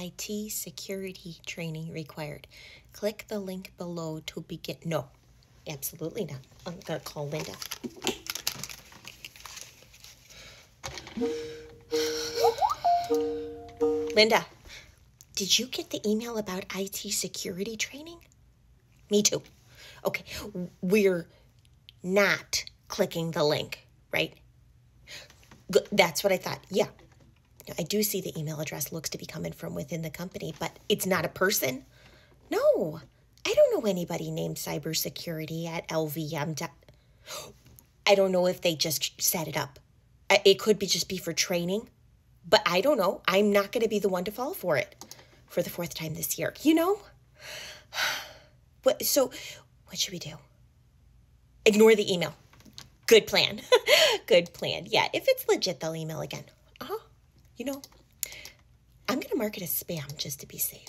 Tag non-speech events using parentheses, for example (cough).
IT security training required. Click the link below to begin. No, absolutely not. I'm going to call Linda. Linda, did you get the email about IT security training? Me too. Okay, we're not clicking the link, right? That's what I thought. Yeah. I do see the email address looks to be coming from within the company, but it's not a person. No, I don't know anybody named cybersecurity at LVM. I don't know if they just set it up. It could be just be for training, but I don't know. I'm not going to be the one to fall for it for the fourth time this year. You know? (sighs) What? So, what should we do? Ignore the email. Good plan. (laughs) Good plan. Yeah, if it's legit, they'll email again. You know, I'm going to mark it as spam just to be safe.